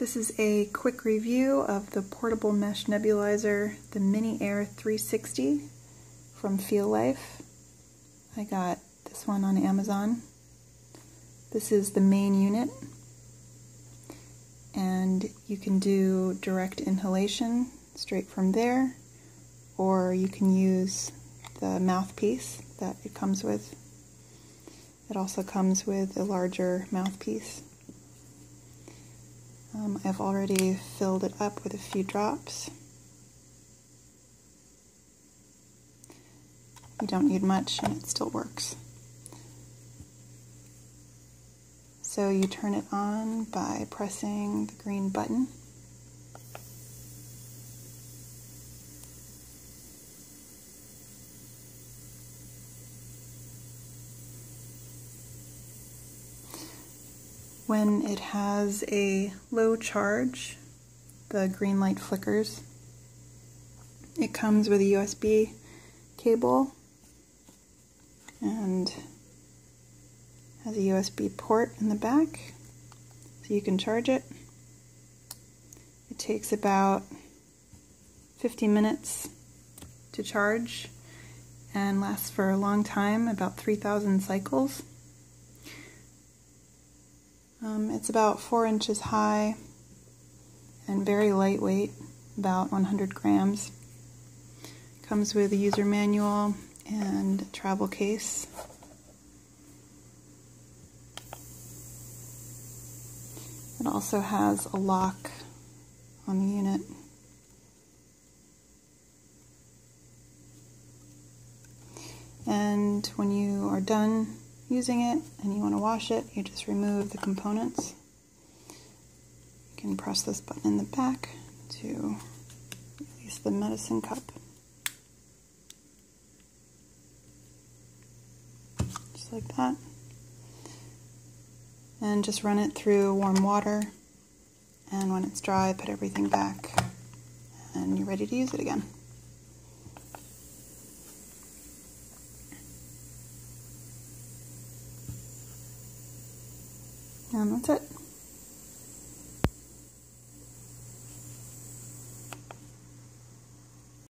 This is a quick review of the portable mesh nebulizer, the Mini Air 360 from Feel Life. I got this one on Amazon. This is the main unit and you can do direct inhalation straight from there or you can use the mouthpiece that it comes with. It also comes with a larger mouthpiece. Um, I've already filled it up with a few drops. You don't need much and it still works. So you turn it on by pressing the green button. When it has a low charge, the green light flickers. It comes with a USB cable and has a USB port in the back so you can charge it. It takes about 50 minutes to charge and lasts for a long time, about 3,000 cycles. Um, it's about four inches high and very lightweight, about 100 grams. Comes with a user manual and a travel case. It also has a lock on the unit. And when you are done using it and you want to wash it, you just remove the components. You can press this button in the back to release the medicine cup. Just like that. And just run it through warm water. And when it's dry, put everything back and you're ready to use it again. And that's it.